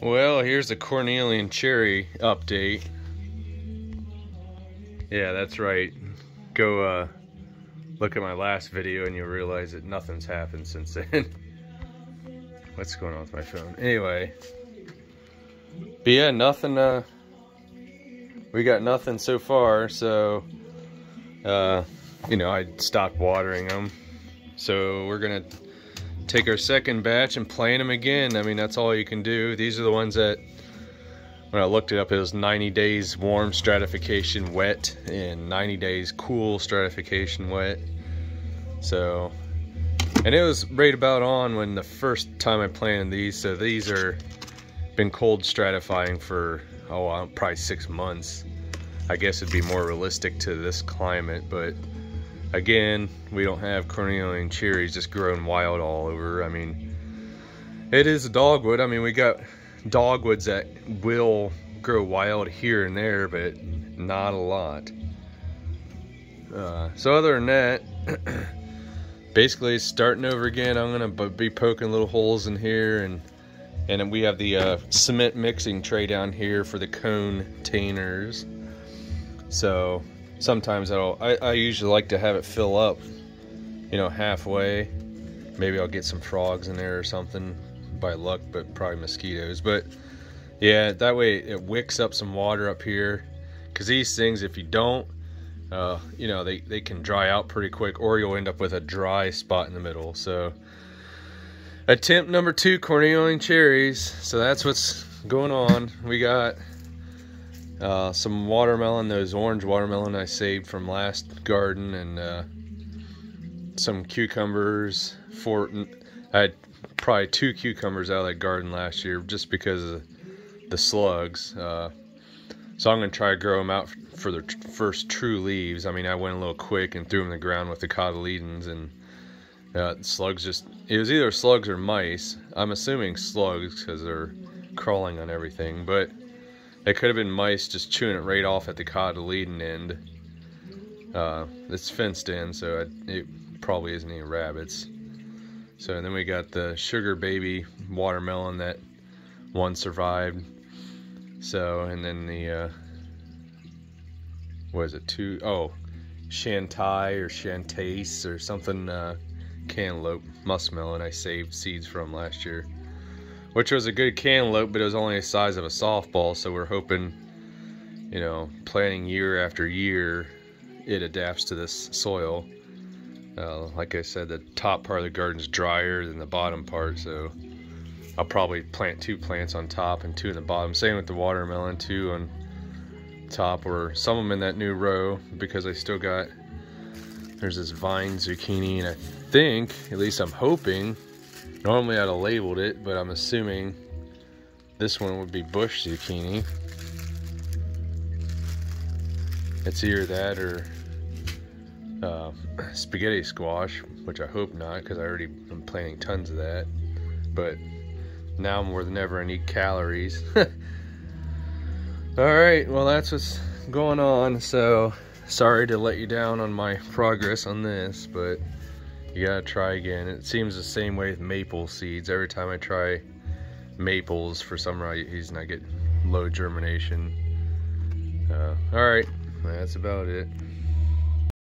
Well, here's the Cornelian cherry update. Yeah, that's right. Go uh, look at my last video and you'll realize that nothing's happened since then. What's going on with my phone? Anyway. But yeah, nothing, uh, we got nothing so far, so, uh, you know, I stopped watering them. So we're gonna take our second batch and plant them again. I mean, that's all you can do. These are the ones that, when I looked it up, it was 90 days warm stratification wet and 90 days cool stratification wet. So, and it was right about on when the first time I planted these. So these are been cold stratifying for, oh, uh, probably six months. I guess it'd be more realistic to this climate, but again, we don't have Cornelian cherries just growing wild all over. I mean, it is a dogwood. I mean, we got dogwoods that will grow wild here and there, but not a lot. Uh, so other than that, basically starting over again. I'm gonna be poking little holes in here, and and we have the uh, cement mixing tray down here for the containers. So sometimes I'll, I, I usually like to have it fill up, you know, halfway. Maybe I'll get some frogs in there or something by luck, but probably mosquitoes. But yeah, that way it wicks up some water up here. Because these things, if you don't, uh, you know, they, they can dry out pretty quick or you'll end up with a dry spot in the middle. So attempt number two, Cornelian cherries. So that's what's going on. We got uh, some watermelon, those orange watermelon I saved from last garden, and uh, some cucumbers. For I had probably two cucumbers out of that garden last year just because of the slugs. Uh, so I'm gonna try to grow them out for the first true leaves. I mean, I went a little quick and threw them in the ground with the cotyledons, and uh, slugs just. It was either slugs or mice. I'm assuming slugs because they're crawling on everything, but it could have been mice just chewing it right off at the cotyledon end. Uh, it's fenced in, so it, probably isn't any rabbits. So then we got the sugar baby watermelon that one survived. So and then the uh, what is it two oh Shantai or Shantace or something uh, cantaloupe muskmelon I saved seeds from last year which was a good cantaloupe, but it was only the size of a softball. So we're hoping, you know, planting year after year, it adapts to this soil. Uh, like I said, the top part of the garden's drier than the bottom part, so I'll probably plant two plants on top and two in the bottom. Same with the watermelon, two on top, or some of them in that new row because I still got, there's this vine zucchini, and I think, at least I'm hoping, Normally I'd have labeled it, but I'm assuming this one would be bush zucchini. It's either that or uh, spaghetti squash, which I hope not, because I already am planting tons of that. But now more than ever, I need calories. All right, well that's what's going on. So sorry to let you down on my progress on this, but you gotta try again. It seems the same way with maple seeds. Every time I try maples, for some reason I get low germination. Uh, all right, that's about it.